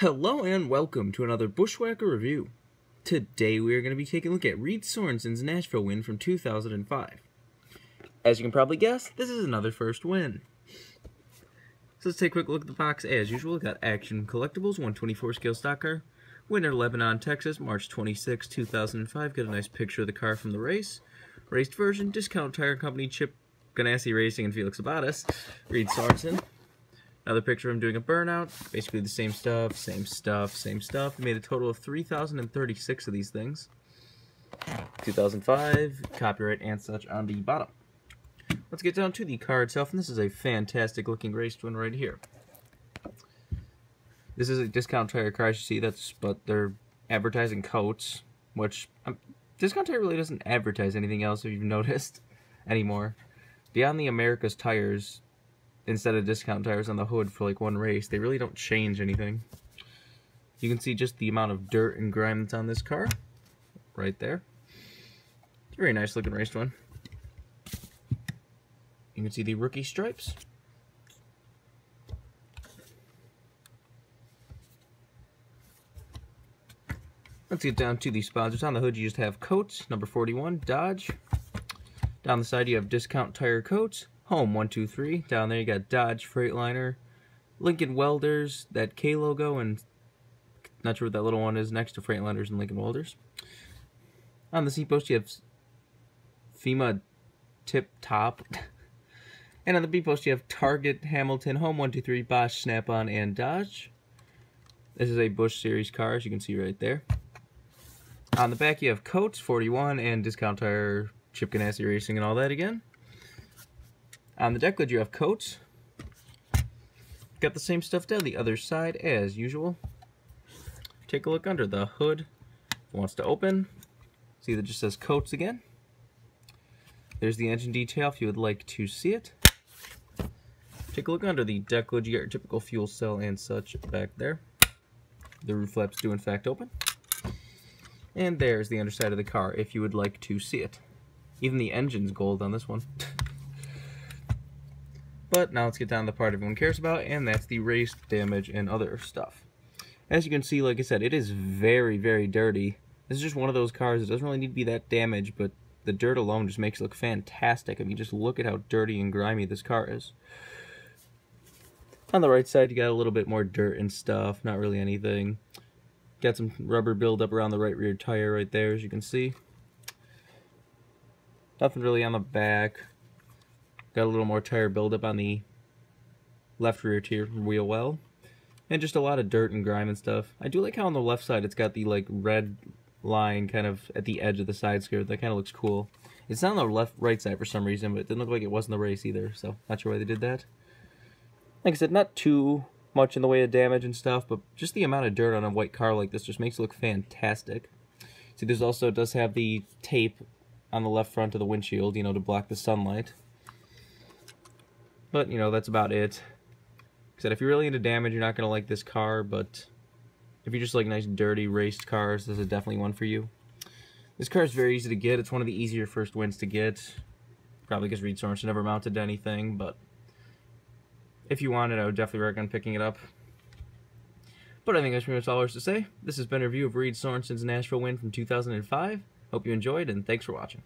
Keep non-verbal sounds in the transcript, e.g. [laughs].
Hello and welcome to another BuschWhacker review. Today we are going to be taking a look at Reed Sorenson's Nashville win from 2005. As you can probably guess, this is another first win. So let's take a quick look at the box as usual. Got Action Collectibles, 124 scale stock car. Winner, Lebanon, Texas, March 26, 2005. Got a nice picture of the car from the race. Raced version, Discount Tire Company, Chip Ganassi Racing, and Felix Sabates. Reed Sorenson. Another picture of him doing a burnout. Basically the same stuff, same stuff, same stuff. Made a total of 3,036 of these things. 2005, copyright and such on the bottom. Let's get down to the car itself, and this is a fantastic looking race one right here. This is a discount tire car, as you see, that's but they're advertising coats, which um, discount tire really doesn't advertise anything else if you've [laughs] noticed anymore. Beyond the America's tires, instead of discount tires on the hood for like one race. They really don't change anything. You can see just the amount of dirt and grime that's on this car right there. Very nice looking raced one. You can see the rookie stripes. Let's get down to the sponsors. On the hood, you just have Coats, number 41, Dodge. Down the side, you have Discount Tire Coats, Home 123. Down there you got Dodge Freightliner, Lincoln Welders, that K logo, and not sure what that little one is next to Freightliners and Lincoln Welders. On the C post you have FEMA Tip Top. [laughs] and on the B post you have Target, Hamilton, Home 123, Bosch, Snap-on, and Dodge. This is a Busch Series car, as you can see right there. On the back you have Coats, 41, and Discount Tire, Chip Ganassi Racing, and all that again. On the deck lid, you have coats. Got the same stuff down the other side as usual. Take a look under the hood. Wants to open, see that just says coats again. There's the engine detail if you would like to see it. Take a look under the deck lid. You got your typical fuel cell and such back there. The roof flaps do in fact open. And there's the underside of the car if you would like to see it. Even the engine's gold on this one. [laughs] But now let's get down to the part everyone cares about, and that's the race, damage, and other stuff. As you can see, like I said, it is very, very dirty. This is just one of those cars. It doesn't really need to be that damaged, but the dirt alone just makes it look fantastic. I mean, just look at how dirty and grimy this car is. On the right side, you got a little bit more dirt and stuff. Not really anything. Got some rubber buildup around the right rear tire right there, as you can see. Nothing really on the back. Got a little more tire buildup on the left rear tier wheel well. And just a lot of dirt and grime and stuff. I do like how on the left side it's got the like red line kind of at the edge of the side skirt. That kind of looks cool. It's not on the left right side for some reason, but it didn't look like it was in the race either, so not sure why they did that. Like I said, not too much in the way of damage and stuff, but just the amount of dirt on a white car like this just makes it look fantastic. See, there's also does have the tape on the left front of the windshield, you know, to block the sunlight. But, you know, that's about it. I said, if you're really into damage, you're not going to like this car, but if you just like nice, dirty, raced cars, this is definitely one for you. This car is very easy to get. It's one of the easier first wins to get. Probably because Reed Sorenson never mounted to anything, but if you want it, I would definitely recommend picking it up. But I think that's pretty much all there's to say. This has been a review of Reed Sorenson's Nashville win from 2005. Hope you enjoyed, and thanks for watching.